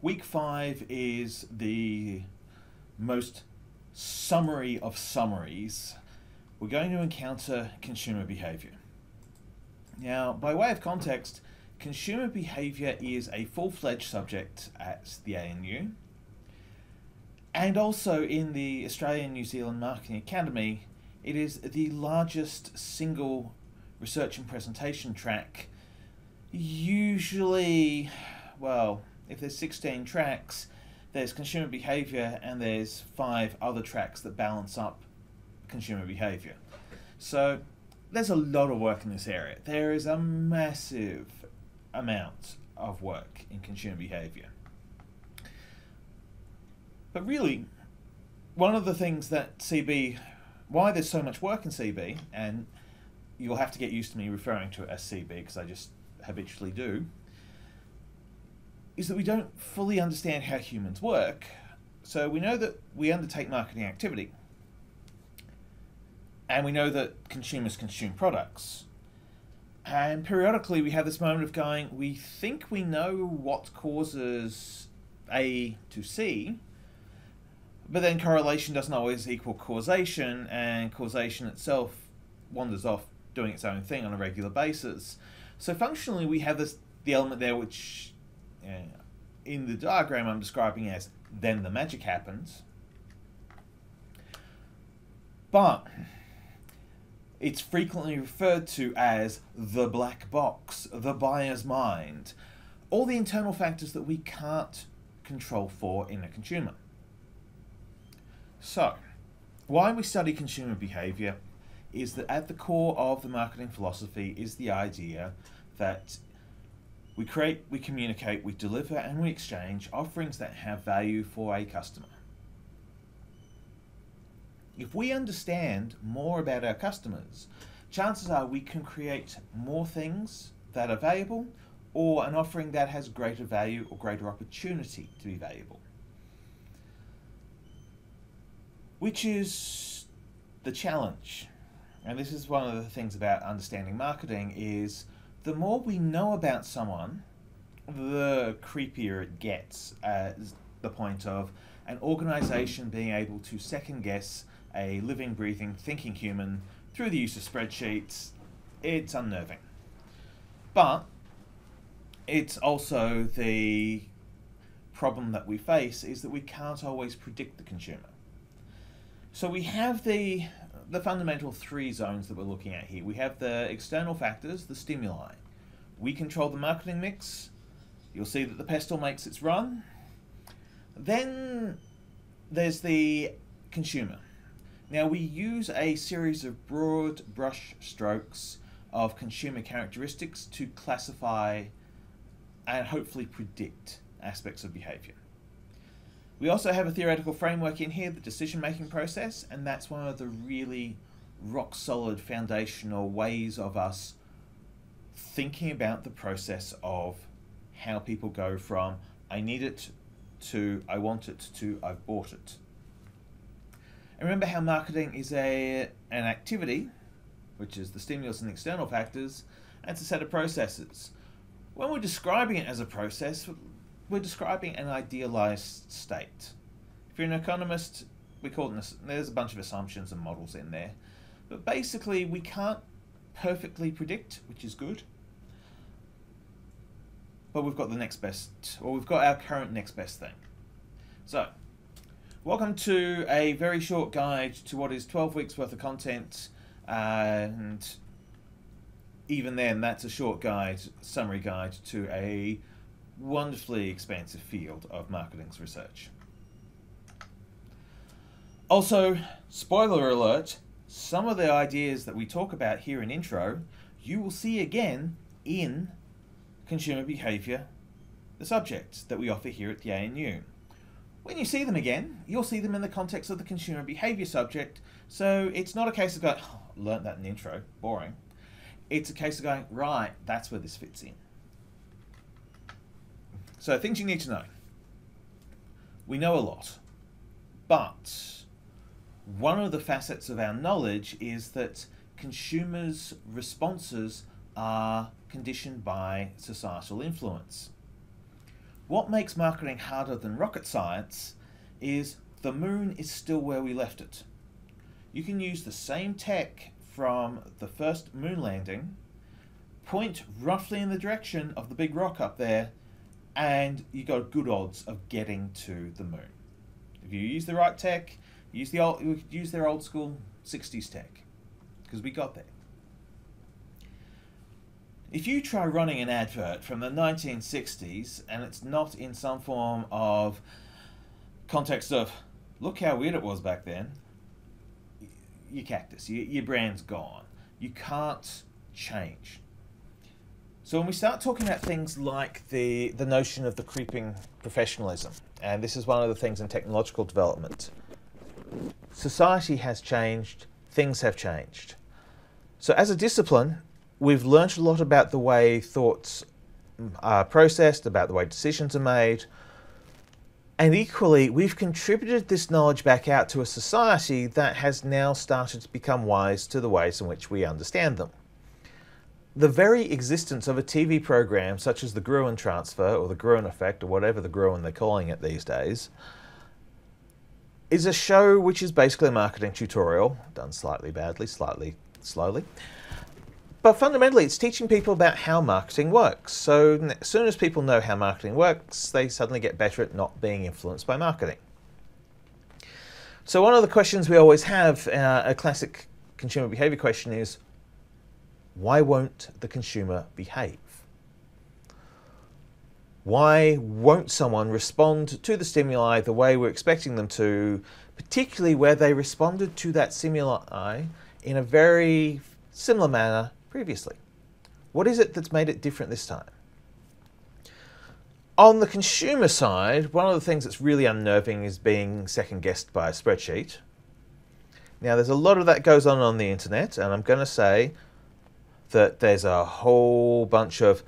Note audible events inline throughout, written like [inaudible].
week five is the most summary of summaries. We're going to encounter consumer behavior. Now, by way of context, consumer behavior is a full fledged subject at the ANU and also in the Australian New Zealand Marketing Academy. It is the largest single research and presentation track. Usually, well, if there's 16 tracks, there's consumer behavior and there's five other tracks that balance up consumer behavior. So there's a lot of work in this area. There is a massive amount of work in consumer behavior. But really, one of the things that CB, why there's so much work in CB, and you'll have to get used to me referring to it as CB because I just habitually do, is that we don't fully understand how humans work. So we know that we undertake marketing activity, and we know that consumers consume products. And periodically we have this moment of going, we think we know what causes A to C, but then correlation doesn't always equal causation, and causation itself wanders off doing its own thing on a regular basis. So functionally, we have this the element there which, Uh, in the diagram I'm describing as then the magic happens. But it's frequently referred to as the black box, the buyer's mind, all the internal factors that we can't control for in a consumer. So, why we study consumer behavior is that at the core of the marketing philosophy is the idea that we create, we communicate, we deliver, and we exchange offerings that have value for a customer. If we understand more about our customers, chances are we can create more things that are valuable or an offering that has greater value or greater opportunity to be valuable. Which is the challenge. And this is one of the things about understanding marketing is the more we know about someone, the creepier it gets as the point of an organization being able to second guess a living, breathing, thinking human through the use of spreadsheets, it's unnerving. But it's also the problem that we face is that we can't always predict the consumer. So we have the the fundamental three zones that we're looking at here. We have the external factors, the stimuli. We control the marketing mix. You'll see that the pestle makes its run. Then there's the consumer. Now we use a series of broad brush strokes of consumer characteristics to classify and hopefully predict aspects of behavior. We also have a theoretical framework in here, the decision making process, and that's one of the really rock solid foundational ways of us thinking about the process of how people go from I need it to I want it to I've bought it. And remember how marketing is a an activity, which is the stimulus and external factors, and it's a set of processes. When we're describing it as a process, we're describing an idealized state. If you're an economist, we call it, there's a bunch of assumptions and models in there. But basically, we can't perfectly predict, which is good. But we've got the next best, or we've got our current next best thing. So, Welcome to a very short guide to what is 12 weeks worth of content and even then that's a short guide, summary guide to a wonderfully expansive field of marketing's research. Also, spoiler alert, some of the ideas that we talk about here in intro, you will see again in consumer behavior, the subject that we offer here at the ANU. When you see them again, you'll see them in the context of the consumer behavior subject. So it's not a case of going, oh, learnt that in intro, boring. It's a case of going, right, that's where this fits in. So things you need to know. We know a lot, but one of the facets of our knowledge is that consumers' responses are conditioned by societal influence. what makes marketing harder than rocket science is the moon is still where we left it. You can use the same tech from the first moon landing, point roughly in the direction of the big rock up there, and you got good odds of getting to the moon. If you use the right tech, use the old, use their old school 60s tech, because we got there. If you try running an advert from the 1960s and it's not in some form of context of look how weird it was back then, your cactus, your brand's gone. You can't change. So when we start talking about things like the, the notion of the creeping professionalism, and this is one of the things in technological development, society has changed, things have changed. So as a discipline, we've learned a lot about the way thoughts mm, are processed, about the way decisions are made, and equally, we've contributed this knowledge back out to a society that has now started to become wise to the ways in which we understand them. The very existence of a TV program such as the Gruen transfer or the Gruen effect or whatever the Gruen they're calling it these days is a show which is basically a marketing tutorial, done slightly badly, slightly slowly, but fundamentally, it's teaching people about how marketing works. So as soon as people know how marketing works, they suddenly get better at not being influenced by marketing. So one of the questions we always have, uh, a classic consumer behavior question is, why won't the consumer behave? Why won't someone respond to the stimuli the way we're expecting them to, particularly where they responded to that stimuli in a very similar manner previously. What is it that's made it different this time? On the consumer side, one of the things that's really unnerving is being second guessed by a spreadsheet. Now, there's a lot of that goes on on the internet, and I'm going to say that there's a whole bunch of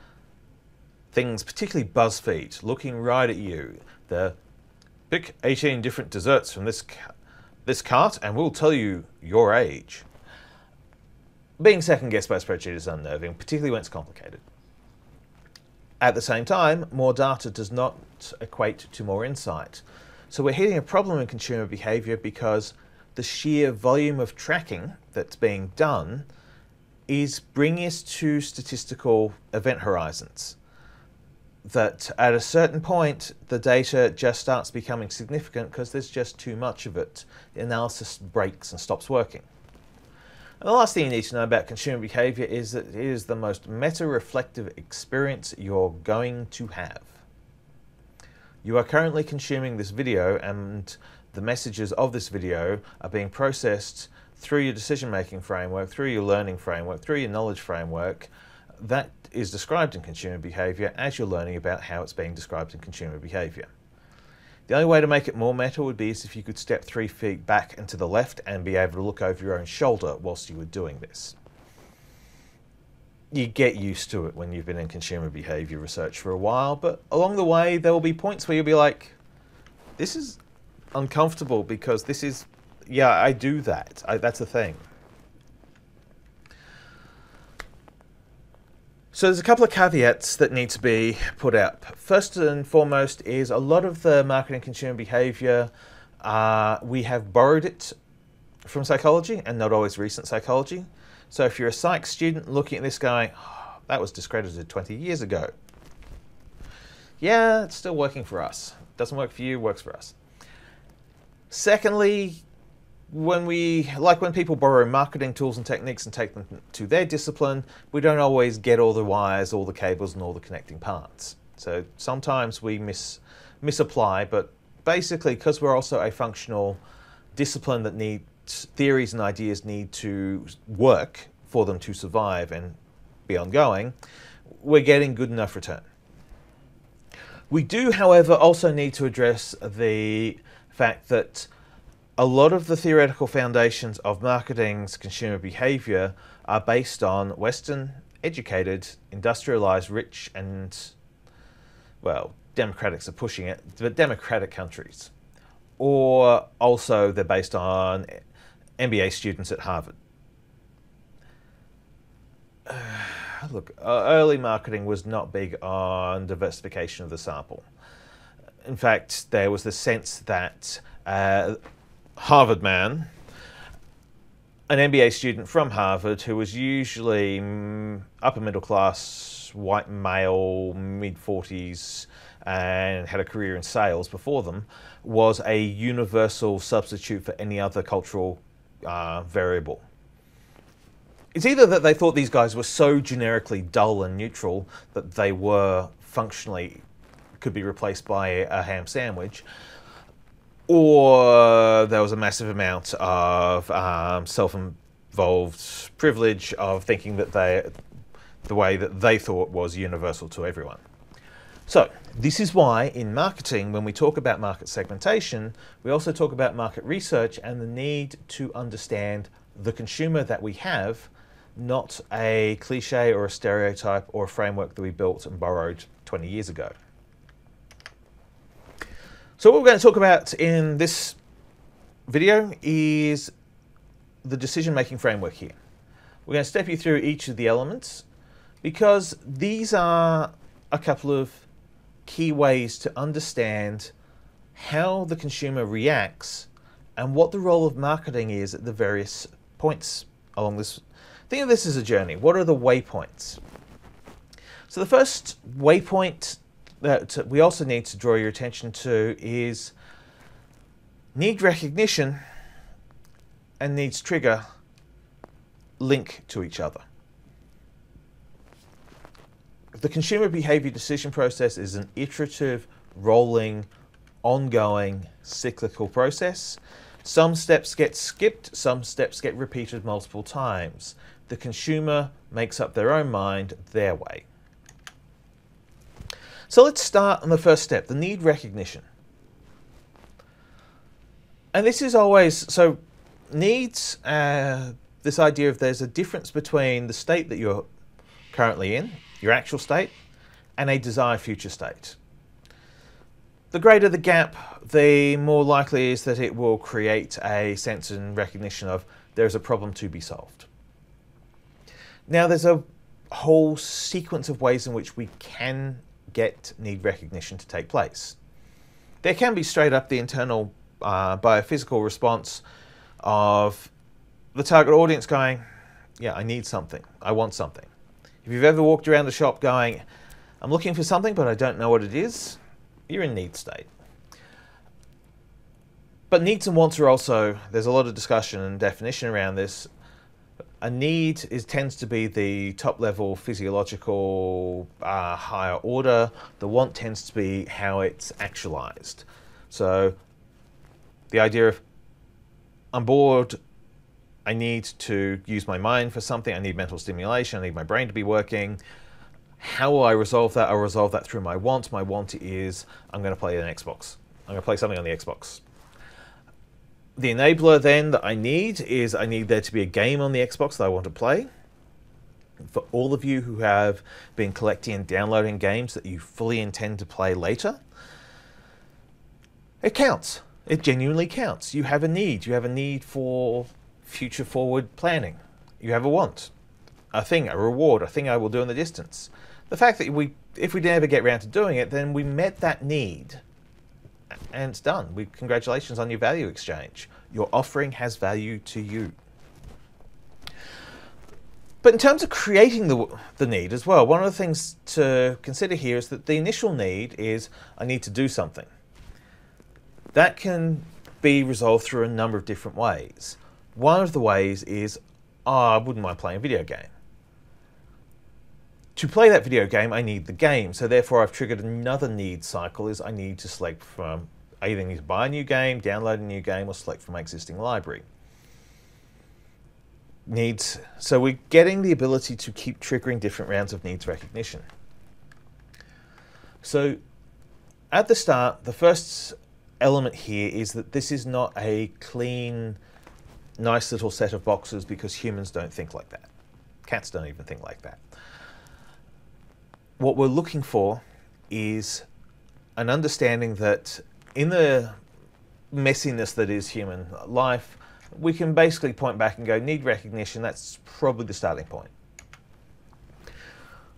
things, particularly BuzzFeed, looking right at you. The pick 18 different desserts from this this cart, and we'll tell you your age being second guessed by a spreadsheet is unnerving, particularly when it's complicated. At the same time, more data does not equate to more insight. So we're hitting a problem in consumer behavior because the sheer volume of tracking that's being done is bringing us to statistical event horizons. That at a certain point, the data just starts becoming significant because there's just too much of it. The analysis breaks and stops working. And the last thing you need to know about consumer behavior is that it is the most meta-reflective experience you're going to have. You are currently consuming this video and the messages of this video are being processed through your decision-making framework, through your learning framework, through your knowledge framework. That is described in consumer behavior as you're learning about how it's being described in consumer behavior. The only way to make it more meta would be if you could step three feet back and to the left and be able to look over your own shoulder whilst you were doing this. You get used to it when you've been in consumer behavior research for a while, but along the way there will be points where you'll be like, this is uncomfortable because this is, yeah, I do that. I, that's a thing. So there's a couple of caveats that need to be put up. First and foremost is a lot of the marketing consumer behavior, uh, we have borrowed it from psychology and not always recent psychology. So if you're a psych student looking at this going, oh, that was discredited 20 years ago. Yeah, it's still working for us. Doesn't work for you, works for us. Secondly, when we, like when people borrow marketing tools and techniques and take them to their discipline, we don't always get all the wires, all the cables, and all the connecting parts. So sometimes we mis, misapply, but basically, because we're also a functional discipline that needs theories and ideas need to work for them to survive and be ongoing, we're getting good enough return. We do, however, also need to address the fact that a lot of the theoretical foundations of marketing's consumer behavior are based on Western, educated, industrialized, rich, and, well, democrats are pushing it, but democratic countries. Or also they're based on MBA students at Harvard. [sighs] look, uh, early marketing was not big on diversification of the sample. in fact, there was the sense that uh, Harvard man, an MBA student from Harvard who was usually mm, upper middle class, white male, mid 40s, and had a career in sales before them, was a universal substitute for any other cultural uh, variable. It's either that they thought these guys were so generically dull and neutral that they were functionally could be replaced by a ham sandwich, or there was a massive amount of um, self-involved privilege of thinking that they, the way that they thought was universal to everyone. So this is why in marketing, when we talk about market segmentation, we also talk about market research and the need to understand the consumer that we have, not a cliche or a stereotype or a framework that we built and borrowed 20 years ago. So what we're going to talk about in this video is the decision-making framework here. We're going to step you through each of the elements because these are a couple of key ways to understand how the consumer reacts and what the role of marketing is at the various points along this. Think of this as a journey. What are the waypoints? So the first waypoint Uh, that we also need to draw your attention to is need recognition and needs trigger link to each other. The consumer behavior decision process is an iterative, rolling, ongoing, cyclical process. Some steps get skipped, some steps get repeated multiple times. The consumer makes up their own mind their way. So let's start on the first step, the need recognition. And this is always, so needs, uh, this idea of there's a difference between the state that you're currently in your actual state, and a desired future state. The greater the gap, the more likely is that it will create a sense and recognition of there's a problem to be solved. Now there's a whole sequence of ways in which we can get need recognition to take place. There can be straight up the internal uh, biophysical response of the target audience going, yeah, I need something, I want something. If you've ever walked around the shop going, I'm looking for something, but I don't know what it is, you're in need state. But needs and wants are also, there's a lot of discussion and definition around this. A need is tends to be the top level physiological uh, higher order. The want tends to be how it's actualized. So the idea of I'm bored, I need to use my mind for something. I need mental stimulation. I need my brain to be working. How will I resolve that? I'll resolve that through my want. My want is I'm going to play an Xbox. I'm going to play something on the Xbox. The enabler then that I need is I need there to be a game on the Xbox that I want to play. For all of you who have been collecting and downloading games that you fully intend to play later, it counts. It genuinely counts. You have a need. You have a need for future forward planning. You have a want, a thing, a reward, a thing I will do in the distance. The fact that we, if we never get around to doing it, then we met that need and it's done. We, congratulations on your value exchange. Your offering has value to you. But in terms of creating the, the need as well, one of the things to consider here is that the initial need is I need to do something. That can be resolved through a number of different ways. One of the ways is, oh, I wouldn't mind playing a video game. To play that video game, I need the game. So therefore, I've triggered another need cycle is I need to select from, I either need to buy a new game, download a new game, or select from my existing library. Needs, so we're getting the ability to keep triggering different rounds of needs recognition. So at the start, the first element here is that this is not a clean nice little set of boxes because humans don't think like that. Cats don't even think like that. What we're looking for is an understanding that in the messiness that is human life, we can basically point back and go, need recognition, that's probably the starting point.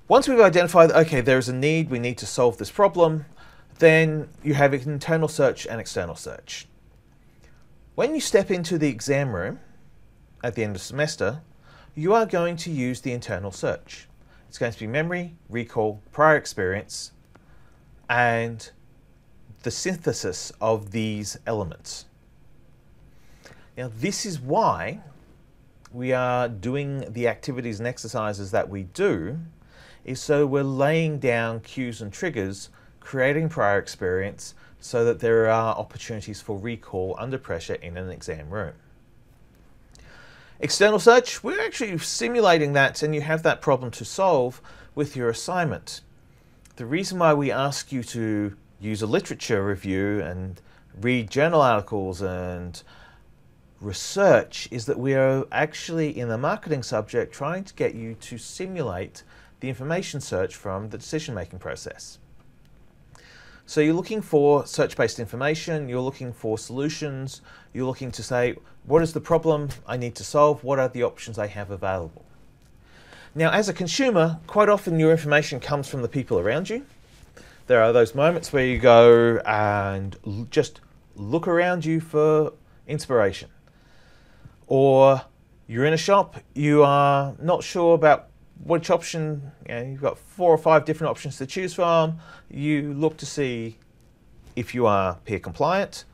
Once we've identified, okay, there is a need, we need to solve this problem, then you have internal search and external search. When you step into the exam room at the end of semester, you are going to use the internal search. It's going to be memory, recall, prior experience, and the synthesis of these elements. Now, this is why we are doing the activities and exercises that we do, is so we're laying down cues and triggers, creating prior experience, so that there are opportunities for recall under pressure in an exam room. External search, we're actually simulating that and you have that problem to solve with your assignment. The reason why we ask you to use a literature review and read journal articles and research is that we are actually in the marketing subject trying to get you to simulate the information search from the decision making process. So you're looking for search-based information, you're looking for solutions, you're looking to say, what is the problem I need to solve, what are the options I have available. Now as a consumer, quite often your information comes from the people around you. There are those moments where you go and just look around you for inspiration. Or you're in a shop, you are not sure about which option, you know, you've got four or five different options to choose from. You look to see if you are peer compliant,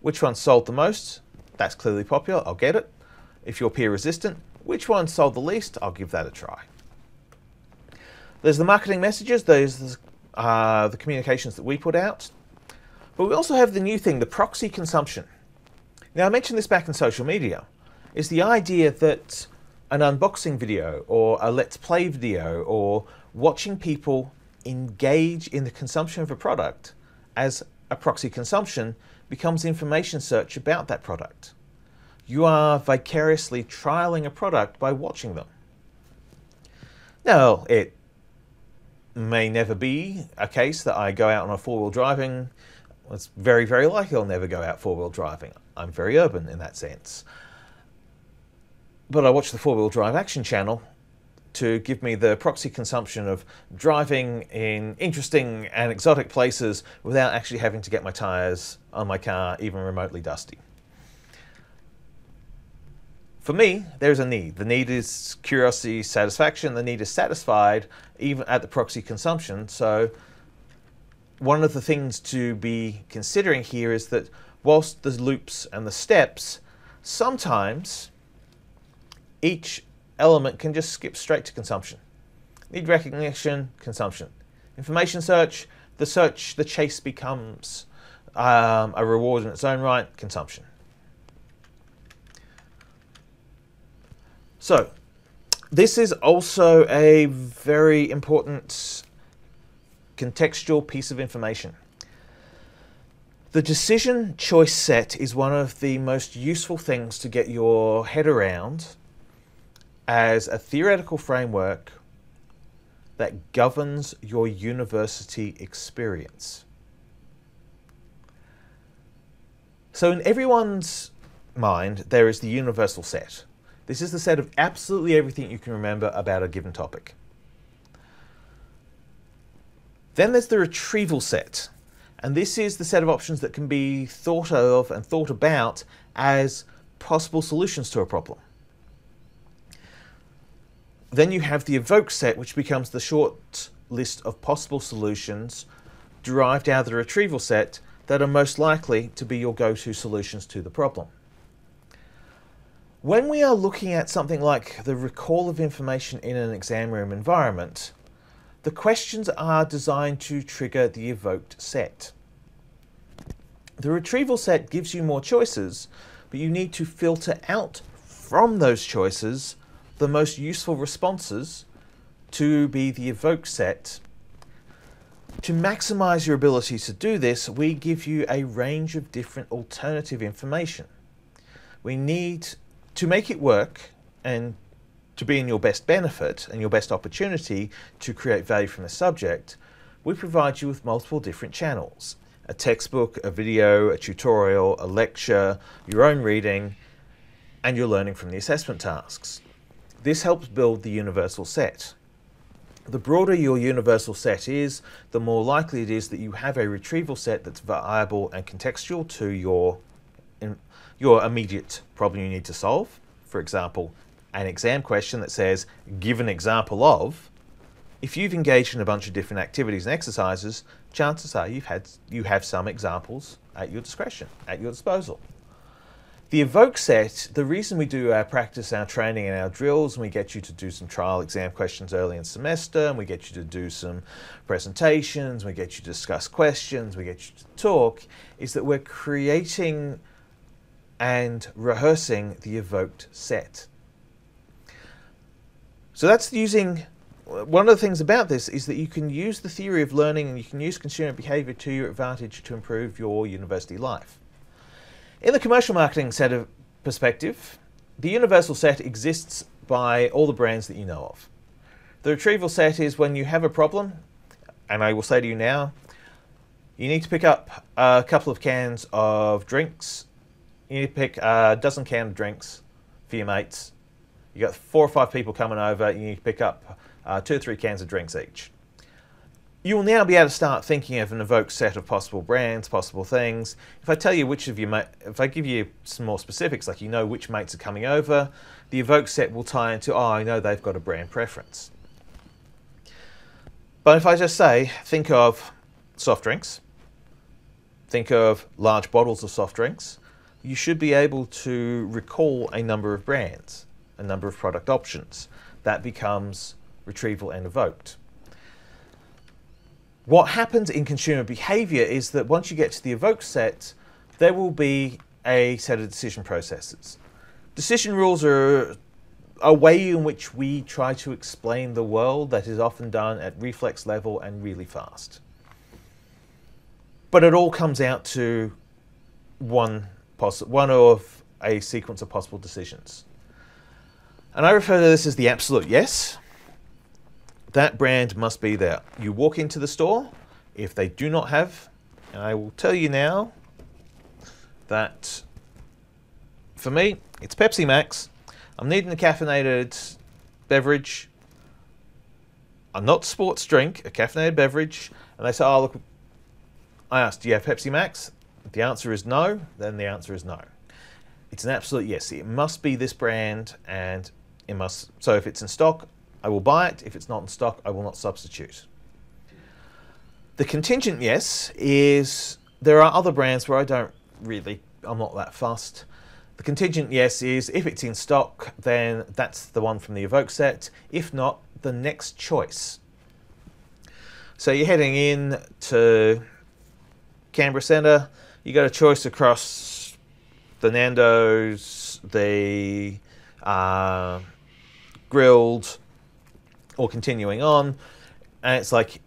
which one sold the most, that's clearly popular, I'll get it. If you're peer resistant, which one sold the least, I'll give that a try. There's the marketing messages, those are the communications that we put out. But we also have the new thing, the proxy consumption. Now I mentioned this back in social media, is the idea that an unboxing video or a let's play video or watching people engage in the consumption of a product as a proxy consumption becomes information search about that product. You are vicariously trialing a product by watching them. Now, it may never be a case that I go out on a four-wheel driving. It's very, very likely I'll never go out four-wheel driving. I'm very urban in that sense but I watch the four-wheel drive action channel to give me the proxy consumption of driving in interesting and exotic places without actually having to get my tyres on my car even remotely dusty. For me, there's a need. The need is curiosity, satisfaction. The need is satisfied even at the proxy consumption. So one of the things to be considering here is that whilst the loops and the steps sometimes each element can just skip straight to consumption. Need recognition, consumption. Information search, the search, the chase becomes um, a reward in its own right, consumption. So, this is also a very important contextual piece of information. The decision choice set is one of the most useful things to get your head around as a theoretical framework that governs your university experience. So in everyone's mind, there is the universal set. This is the set of absolutely everything you can remember about a given topic. Then there's the retrieval set. And this is the set of options that can be thought of and thought about as possible solutions to a problem. Then you have the evoke set, which becomes the short list of possible solutions derived out of the retrieval set that are most likely to be your go-to solutions to the problem. When we are looking at something like the recall of information in an exam room environment, the questions are designed to trigger the evoked set. The retrieval set gives you more choices, but you need to filter out from those choices the most useful responses to be the evoke set. To maximize your ability to do this, we give you a range of different alternative information. We need to make it work and to be in your best benefit and your best opportunity to create value from the subject, we provide you with multiple different channels. A textbook, a video, a tutorial, a lecture, your own reading, and you're learning from the assessment tasks. This helps build the universal set. The broader your universal set is, the more likely it is that you have a retrieval set that's viable and contextual to your, your immediate problem you need to solve. For example, an exam question that says, give an example of, if you've engaged in a bunch of different activities and exercises, chances are you've had, you have some examples at your discretion, at your disposal. The evoke set, the reason we do our practice, our training and our drills, and we get you to do some trial exam questions early in semester, and we get you to do some presentations, we get you to discuss questions, we get you to talk, is that we're creating and rehearsing the evoked set. So that's using, one of the things about this is that you can use the theory of learning and you can use consumer behavior to your advantage to improve your university life. In the commercial marketing set of perspective, the universal set exists by all the brands that you know of. The retrieval set is when you have a problem, and I will say to you now, you need to pick up a couple of cans of drinks. You need to pick a dozen cans of drinks for your mates you got four or five people coming over, you need to pick up uh, two or three cans of drinks each. You will now be able to start thinking of an evoked set of possible brands, possible things. If I tell you which of you, if I give you some more specifics, like you know which mates are coming over, the evoked set will tie into, oh, I know they've got a brand preference. But if I just say, think of soft drinks, think of large bottles of soft drinks, you should be able to recall a number of brands a number of product options. That becomes retrieval and evoked. What happens in consumer behavior is that once you get to the evoke set, there will be a set of decision processes. Decision rules are a way in which we try to explain the world that is often done at reflex level and really fast. But it all comes out to one, one of a sequence of possible decisions. And I refer to this as the absolute yes. That brand must be there. You walk into the store, if they do not have, and I will tell you now that for me, it's Pepsi Max. I'm needing a caffeinated beverage. I'm not sports drink, a caffeinated beverage. And they say, oh, look, I asked, do you have Pepsi Max? the answer is no, then the answer is no. It's an absolute yes. It must be this brand and it must, so if it's in stock, I will buy it. If it's not in stock, I will not substitute. The contingent yes is there are other brands where I don't really, I'm not that fussed. The contingent yes is if it's in stock, then that's the one from the Evoke set. If not, the next choice. So you're heading in to Canberra Centre, you got a choice across the Nando's, the uh, Grill'd, or continuing on. And it's like,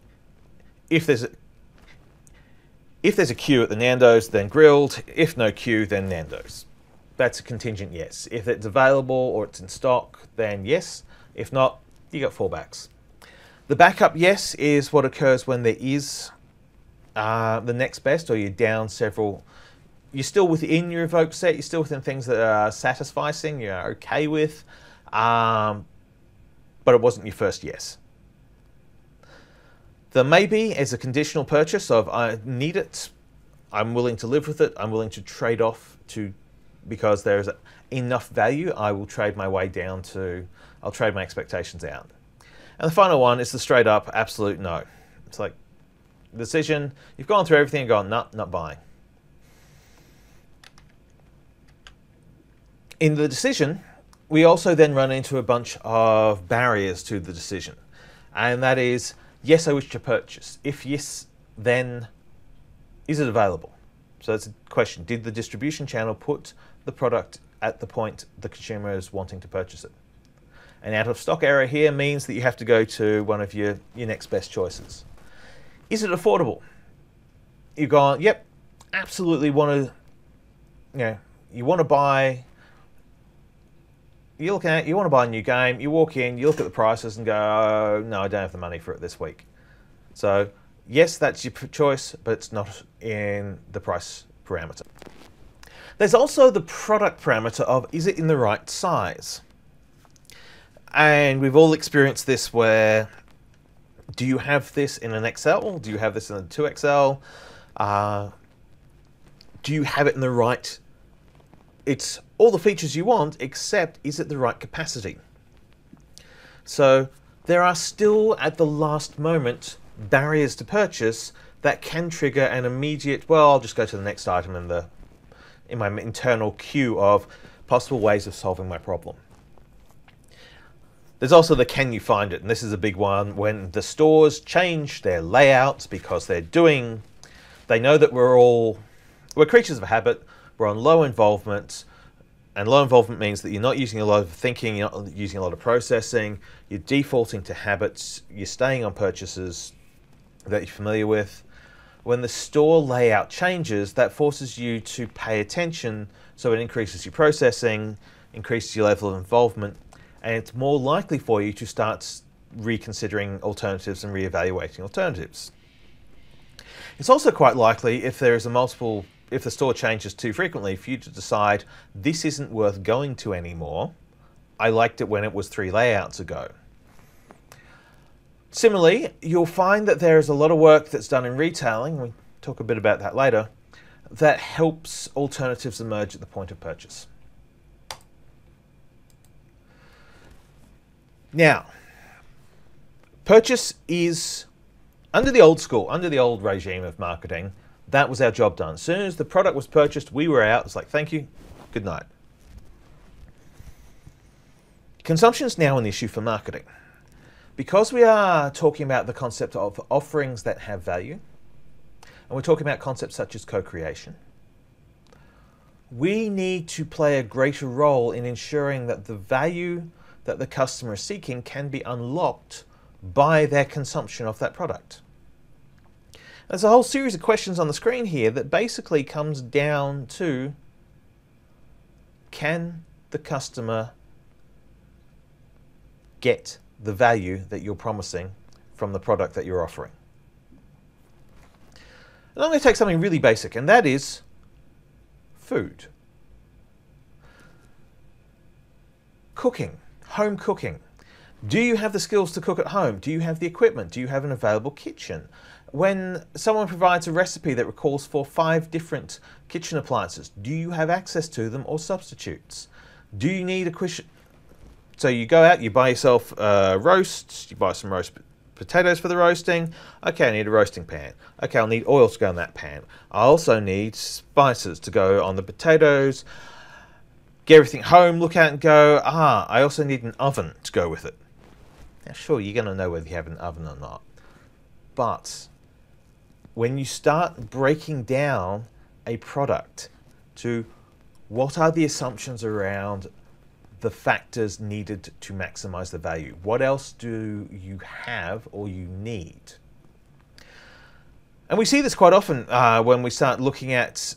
if there's a, if there's a queue at the Nando's, then Grill'd. If no queue, then Nando's. That's a contingent yes. If it's available or it's in stock, then yes. If not, you got fallbacks. The backup yes is what occurs when there is uh, the next best or you're down several. You're still within your evoke set, you're still within things that are satisficing, you're okay with, um, but it wasn't your first yes. The maybe is a conditional purchase of I need it, I'm willing to live with it, I'm willing to trade off to because there's enough value, I will trade my way down to, I'll trade my expectations out. And the final one is the straight up absolute no. It's like decision, you've gone through everything and gone, no, not buying. In the decision, we also then run into a bunch of barriers to the decision. And that is, yes, I wish to purchase. If yes, then is it available? So that's a question. Did the distribution channel put the product at the point the consumer is wanting to purchase it? An out of stock error here means that you have to go to one of your, your next best choices. Is it affordable? You've gone, yep, absolutely want to, you know, you want to buy you're looking at, you want to buy a new game, you walk in, you look at the prices and go, oh, no, I don't have the money for it this week. So, yes, that's your choice, but it's not in the price parameter. There's also the product parameter of is it in the right size? And we've all experienced this where do you have this in an XL? Do you have this in a 2XL? Uh, do you have it in the right? It's all the features you want, except is it the right capacity? So there are still at the last moment barriers to purchase that can trigger an immediate, well, I'll just go to the next item in the in my internal queue of possible ways of solving my problem. There's also the can you find it, and this is a big one when the stores change their layouts because they're doing, they know that we're all, we're creatures of habit, we're on low involvement, and low involvement means that you're not using a lot of thinking, you're not using a lot of processing, you're defaulting to habits, you're staying on purchases that you're familiar with. When the store layout changes, that forces you to pay attention, so it increases your processing, increases your level of involvement, and it's more likely for you to start reconsidering alternatives and reevaluating alternatives. It's also quite likely if there is a multiple, if the store changes too frequently, for you to decide this isn't worth going to anymore. I liked it when it was three layouts ago. Similarly, you'll find that there is a lot of work that's done in retailing, we talk a bit about that later, that helps alternatives emerge at the point of purchase. Now, purchase is under the old school, under the old regime of marketing, that was our job done. As soon as the product was purchased, we were out. It's like, thank you, good night. Consumption is now an issue for marketing. Because we are talking about the concept of offerings that have value, and we're talking about concepts such as co-creation, we need to play a greater role in ensuring that the value that the customer is seeking can be unlocked by their consumption of that product. There's a whole series of questions on the screen here that basically comes down to can the customer get the value that you're promising from the product that you're offering? And I'm going to take something really basic, and that is food. Cooking home cooking. Do you have the skills to cook at home? Do you have the equipment? Do you have an available kitchen? When someone provides a recipe that calls for five different kitchen appliances, do you have access to them or substitutes? Do you need a question? So you go out, you buy yourself a roast, you buy some roast potatoes for the roasting. Okay, I need a roasting pan. Okay, I'll need oil to go in that pan. I also need spices to go on the potatoes get everything home, look out and go, ah, I also need an oven to go with it. Now, sure, you're going to know whether you have an oven or not. But when you start breaking down a product to what are the assumptions around the factors needed to maximize the value? What else do you have or you need? And we see this quite often uh, when we start looking at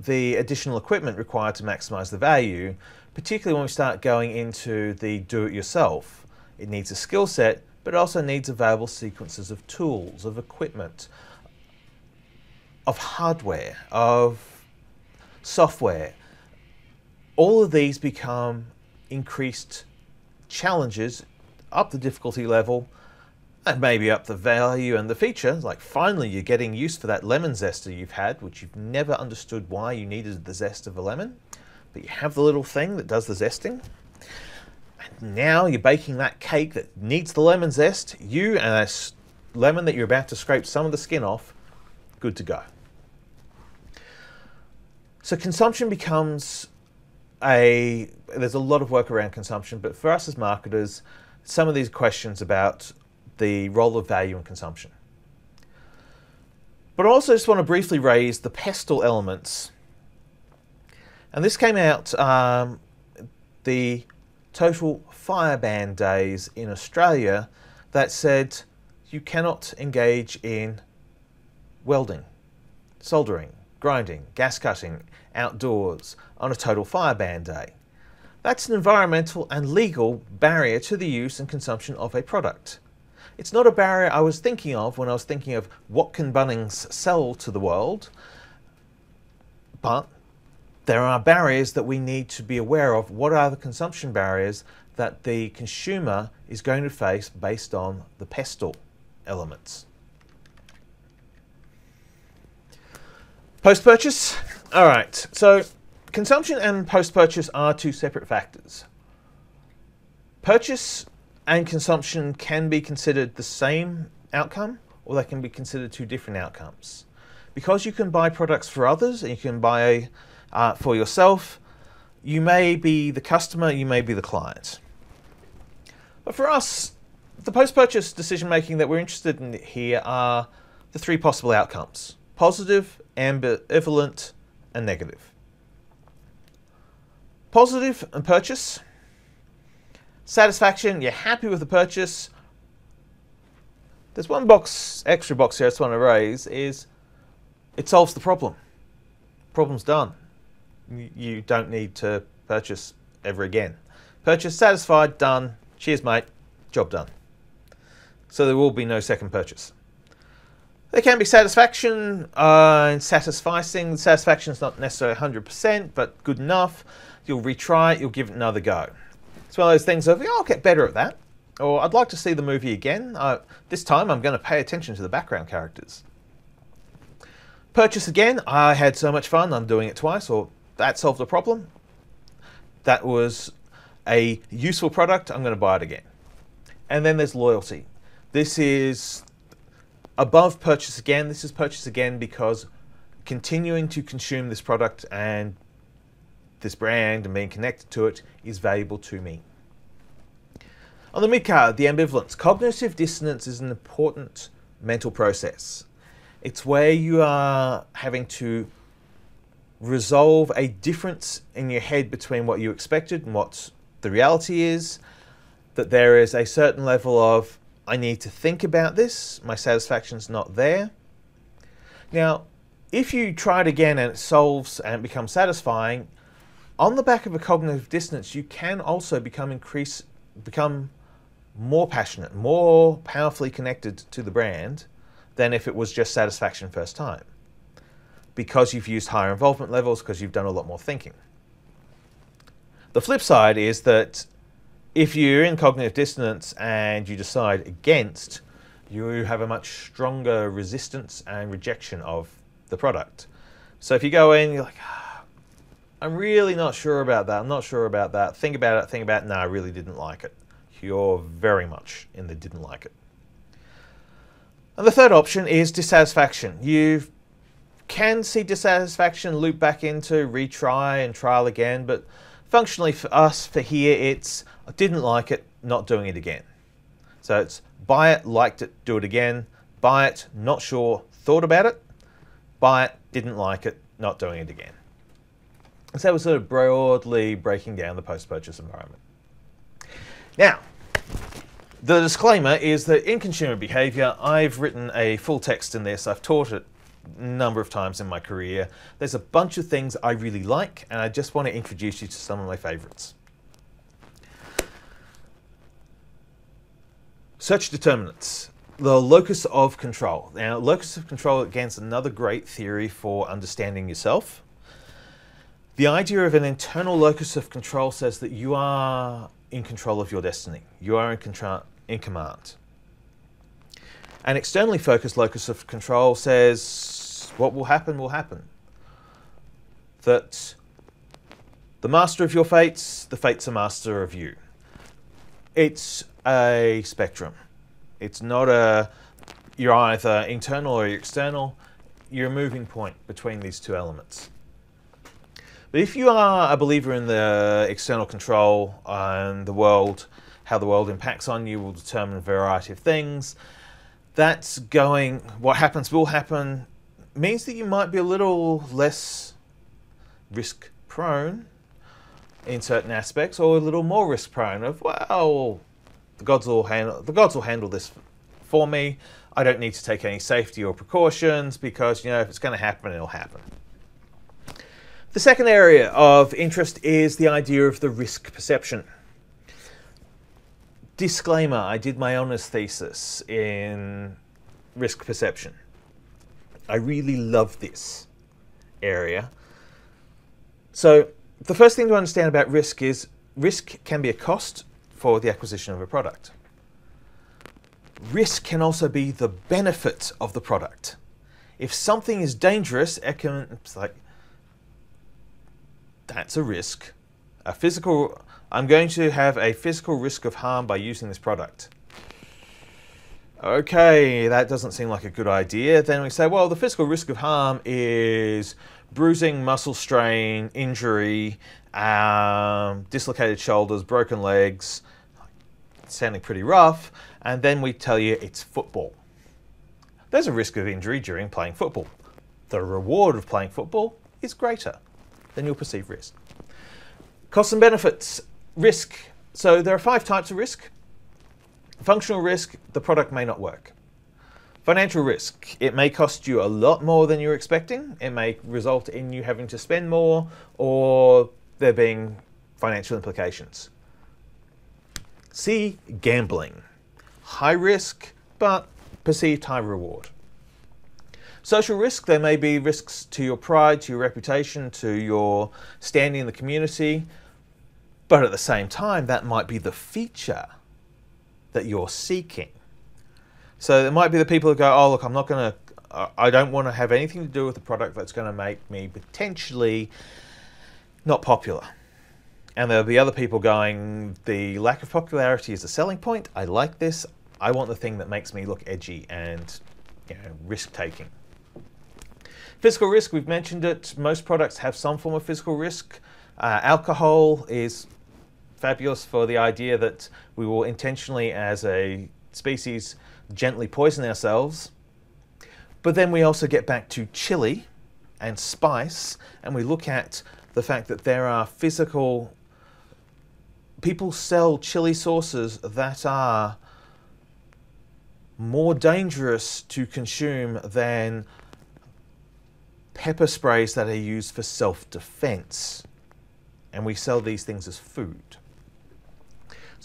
the additional equipment required to maximize the value, particularly when we start going into the do-it-yourself. It needs a skill set, but it also needs available sequences of tools, of equipment, of hardware, of software. All of these become increased challenges up the difficulty level and maybe up the value and the feature. Like finally you're getting used for that lemon zester you've had, which you've never understood why you needed the zest of a lemon. But you have the little thing that does the zesting. And now you're baking that cake that needs the lemon zest. You and a lemon that you're about to scrape some of the skin off, good to go. So consumption becomes a, there's a lot of work around consumption, but for us as marketers, some of these questions about the role of value in consumption. But I also just want to briefly raise the pestle elements. And this came out um, the total fire ban days in Australia that said you cannot engage in welding, soldering, grinding, gas cutting outdoors on a total fire ban day. That's an environmental and legal barrier to the use and consumption of a product. It's not a barrier I was thinking of when I was thinking of what can Bunnings sell to the world, but there are barriers that we need to be aware of. What are the consumption barriers that the consumer is going to face based on the pestle elements. Post-purchase. All right, so consumption and post-purchase are two separate factors. Purchase and consumption can be considered the same outcome or they can be considered two different outcomes. Because you can buy products for others and you can buy uh, for yourself, you may be the customer, you may be the client. But for us, the post-purchase decision making that we're interested in here are the three possible outcomes. Positive, ambivalent, and negative. Positive and purchase. Satisfaction, you're happy with the purchase. There's one box, extra box here I just want to raise, is it solves the problem. Problem's done. You don't need to purchase ever again. Purchase satisfied, done. Cheers, mate. Job done. So there will be no second purchase. There can be satisfaction uh, and satisficing. Satisfaction is not necessarily 100%, but good enough. You'll retry it, you'll give it another go. It's one of those things of, yeah, I'll get better at that. Or I'd like to see the movie again. Uh, this time I'm going to pay attention to the background characters. Purchase again. I had so much fun, I'm doing it twice, or that solved the problem. That was a useful product, I'm going to buy it again. And then there's loyalty. This is above purchase again. This is purchase again because continuing to consume this product and this brand and being connected to it is valuable to me. On the mid card, the ambivalence. Cognitive dissonance is an important mental process. It's where you are having to resolve a difference in your head between what you expected and what the reality is, that there is a certain level of, I need to think about this, my satisfaction's not there. Now, if you try it again and it solves and becomes satisfying, on the back of a cognitive dissonance, you can also become increase, become more passionate, more powerfully connected to the brand than if it was just satisfaction first time because you've used higher involvement levels, because you've done a lot more thinking. The flip side is that if you're in cognitive dissonance and you decide against, you have a much stronger resistance and rejection of the product. So if you go in, you're like, ah, I'm really not sure about that. I'm not sure about that. Think about it. Think about it. No, I really didn't like it. You're very much in the didn't like it. And the third option is dissatisfaction. You've can see dissatisfaction loop back into retry and trial again, but functionally for us, for here, it's I didn't like it, not doing it again. So it's buy it, liked it, do it again, buy it, not sure, thought about it, buy it, didn't like it, not doing it again. so we're sort of broadly breaking down the post-purchase environment. Now, the disclaimer is that in consumer behavior, I've written a full text in this. I've taught it number of times in my career. There's a bunch of things I really like, and I just want to introduce you to some of my favorites. Search determinants, the locus of control. Now, locus of control, again, is another great theory for understanding yourself. The idea of an internal locus of control says that you are in control of your destiny. You are in, in command. An externally focused locus of control says what will happen will happen. That the master of your fates, the fates are master of you. It's a spectrum. It's not a, you're either internal or you're external. You're a moving point between these two elements. But if you are a believer in the external control and the world, how the world impacts on you will determine a variety of things, that's going, what happens will happen, means that you might be a little less risk prone in certain aspects, or a little more risk prone of, well, the gods will handle the gods will handle this for me. I don't need to take any safety or precautions because you know if it's going to happen, it'll happen. The second area of interest is the idea of the risk perception. Disclaimer, I did my honours thesis in risk perception. I really love this area. So the first thing to understand about risk is risk can be a cost for the acquisition of a product. risk can also be the benefit of the product. If something is dangerous, it can, like, that's a risk. A physical, I'm going to have a physical risk of harm by using this product. Okay, that doesn't seem like a good idea. Then we say, well, the physical risk of harm is bruising, muscle strain, injury, um, dislocated shoulders, broken legs, sounding pretty rough. And then we tell you it's football. There's a risk of injury during playing football. The reward of playing football is greater than your perceived risk. Costs and benefits. Risk. So there are five types of risk. Functional risk, the product may not work. Financial risk, it may cost you a lot more than you're expecting. It may result in you having to spend more or there being financial implications. C, gambling. High risk, but perceived high reward. Social risk, there may be risks to your pride, to your reputation, to your standing in the community, but at the same time, that might be the feature that you're seeking. So there might be the people who go, oh, look, I'm not going to, I don't want to have anything to do with a product that's going to make me potentially not popular. And there'll be other people going, the lack of popularity is a selling point. I like this. I want the thing that makes me look edgy and you know, risk taking. Physical risk, we've mentioned it. Most products have some form of physical risk. Uh, alcohol is fabulous for the idea that we will intentionally, as a species, gently poison ourselves. But then we also get back to chili and spice, and we look at the fact that there are physical. People sell chili sauces that are more dangerous to consume than pepper sprays that are used for self defense. And we sell these things as food.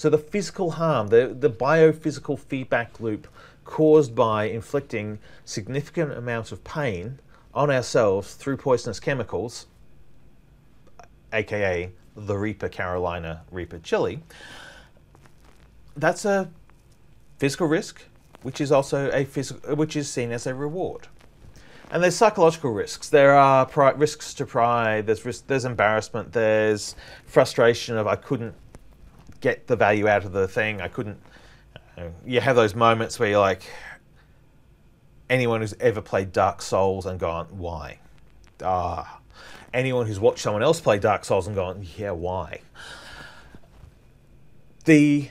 So the physical harm, the, the biophysical feedback loop caused by inflicting significant amounts of pain on ourselves through poisonous chemicals, aka the Reaper Carolina Reaper chili, that's a physical risk, which is also a physical, which is seen as a reward. And there's psychological risks. There are risks to pride. There's risk, there's embarrassment. There's frustration of I couldn't get the value out of the thing. I couldn't. Uh, you have those moments where you're like, anyone who's ever played Dark Souls and gone, why? Ah. Anyone who's watched someone else play Dark Souls and gone, yeah, why? The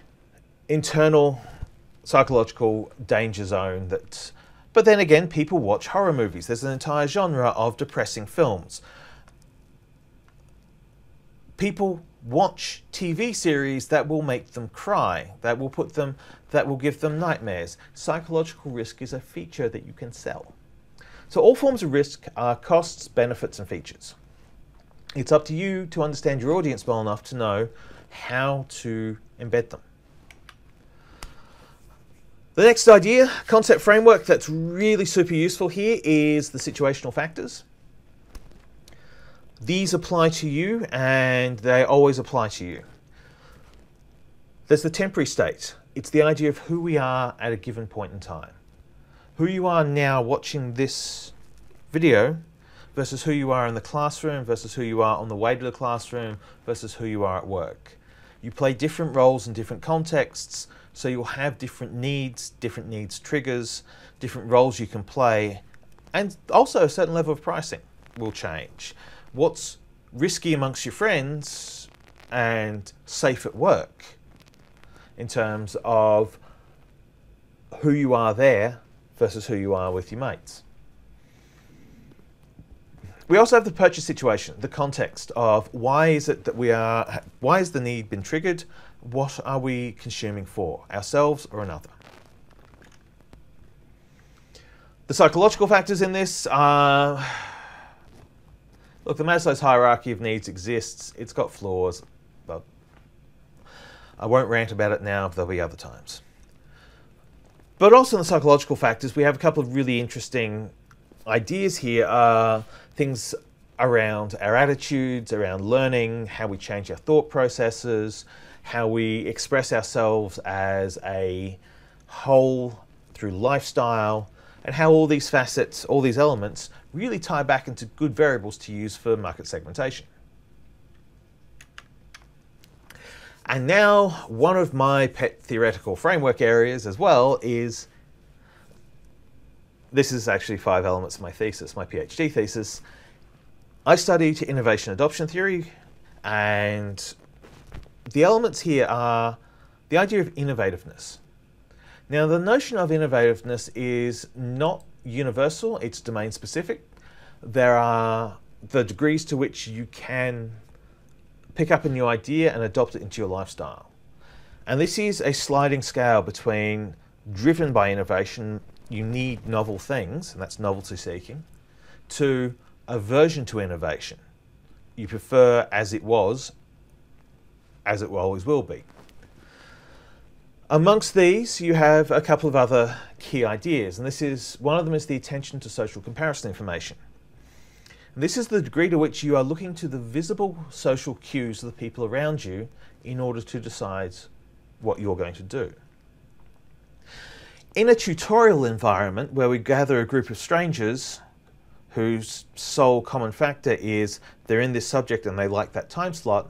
internal psychological danger zone that. But then again, people watch horror movies. There's an entire genre of depressing films. People watch TV series that will make them cry, that will put them, that will give them nightmares. Psychological risk is a feature that you can sell. So all forms of risk are costs, benefits, and features. It's up to you to understand your audience well enough to know how to embed them. The next idea, concept framework that's really super useful here is the situational factors. These apply to you and they always apply to you. There's the temporary state. It's the idea of who we are at a given point in time. Who you are now watching this video versus who you are in the classroom versus who you are on the way to the classroom versus who you are at work. You play different roles in different contexts, so you'll have different needs, different needs triggers, different roles you can play, and also a certain level of pricing will change what's risky amongst your friends and safe at work in terms of who you are there versus who you are with your mates. We also have the purchase situation, the context of why is it that we are, why has the need been triggered? What are we consuming for, ourselves or another? The psychological factors in this are Look, the Maslow's hierarchy of needs exists. It's got flaws, but I won't rant about it now. There'll be other times. But also in the psychological factors, we have a couple of really interesting ideas here. Uh, things around our attitudes, around learning, how we change our thought processes, how we express ourselves as a whole through lifestyle, and how all these facets, all these elements, really tie back into good variables to use for market segmentation. And now, one of my pet theoretical framework areas as well is this is actually five elements of my thesis, my PhD thesis. I studied innovation adoption theory, and the elements here are the idea of innovativeness. Now, the notion of innovativeness is not universal, it's domain specific. There are the degrees to which you can pick up a new idea and adopt it into your lifestyle. And this is a sliding scale between driven by innovation, you need novel things, and that's novelty seeking, to aversion to innovation. You prefer as it was, as it always will be. Amongst these, you have a couple of other key ideas, and this is one of them is the attention to social comparison information. And this is the degree to which you are looking to the visible social cues of the people around you in order to decide what you're going to do. In a tutorial environment where we gather a group of strangers whose sole common factor is they're in this subject and they like that time slot,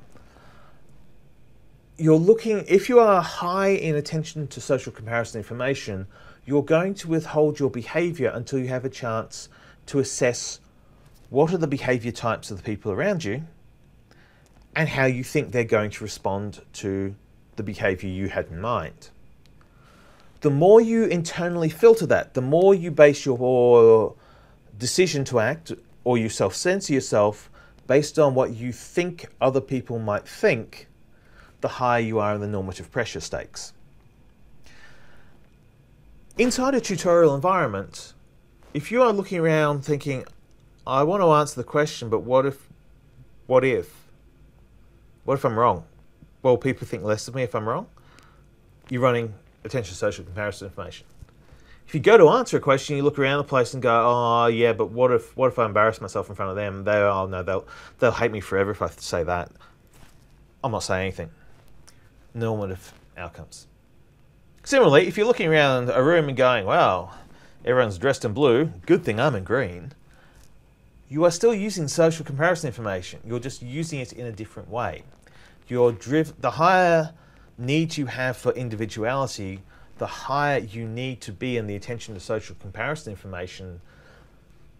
you're looking, if you are high in attention to social comparison information, you're going to withhold your behavior until you have a chance to assess what are the behavior types of the people around you and how you think they're going to respond to the behavior you had in mind. The more you internally filter that, the more you base your decision to act or you self censor yourself based on what you think other people might think the higher you are in the normative pressure stakes. Inside a tutorial environment, if you are looking around thinking, I want to answer the question, but what if, what if, what if I'm wrong? Well, people think less of me if I'm wrong. You're running attention social comparison information. If you go to answer a question, you look around the place and go, "Oh, yeah, but what if what if I embarrass myself in front of them? They, oh no, they'll they'll hate me forever if I say that." I'm not saying anything normative outcomes. Similarly, if you're looking around a room and going, wow, everyone's dressed in blue, good thing I'm in green, you are still using social comparison information. You're just using it in a different way. You're driv- the higher need you have for individuality, the higher you need to be in the attention to social comparison information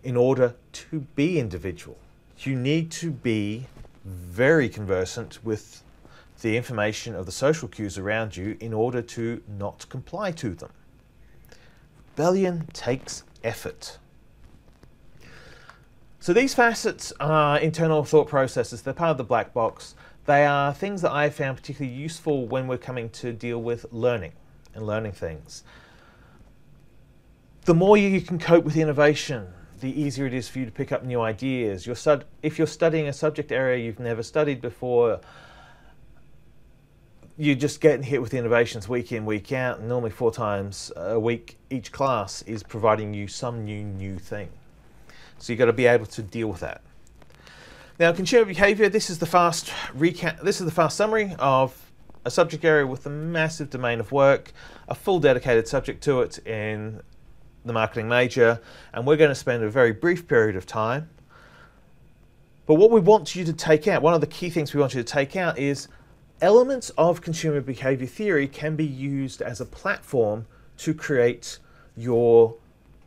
in order to be individual. You need to be very conversant with the information of the social cues around you in order to not comply to them. Rebellion takes effort. So these facets are internal thought processes. They're part of the black box. They are things that I found particularly useful when we're coming to deal with learning and learning things. The more you can cope with innovation, the easier it is for you to pick up new ideas. You're if you're studying a subject area you've never studied before, you're just getting hit with innovations week in, week out, and normally four times a week each class is providing you some new, new thing. So you've got to be able to deal with that. Now, consumer behavior, this is the fast recap, this is the fast summary of a subject area with a massive domain of work, a full dedicated subject to it in the marketing major, and we're going to spend a very brief period of time. But what we want you to take out, one of the key things we want you to take out is elements of consumer behavior theory can be used as a platform to create your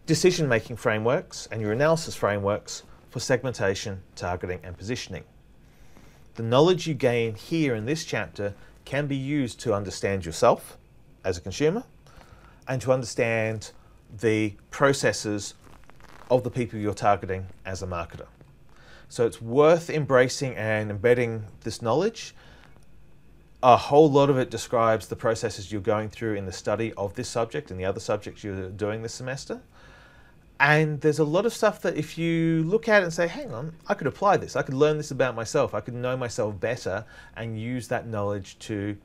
decision making frameworks and your analysis frameworks for segmentation, targeting, and positioning. The knowledge you gain here in this chapter can be used to understand yourself as a consumer and to understand the processes of the people you're targeting as a marketer. So it's worth embracing and embedding this knowledge a whole lot of it describes the processes you're going through in the study of this subject and the other subjects you're doing this semester. And there's a lot of stuff that if you look at it and say, hang on, I could apply this, I could learn this about myself, I could know myself better and use that knowledge to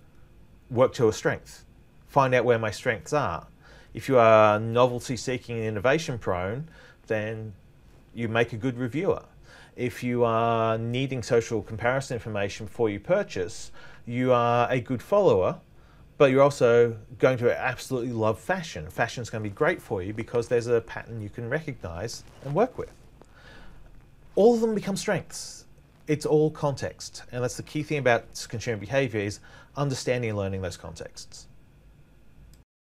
work to a strength, find out where my strengths are. If you are novelty seeking and innovation prone, then you make a good reviewer. If you are needing social comparison information before you purchase, you are a good follower but you're also going to absolutely love fashion. Fashion's going to be great for you because there's a pattern you can recognize and work with. All of them become strengths. It's all context, and that's the key thing about consumer behavior is understanding and learning those contexts.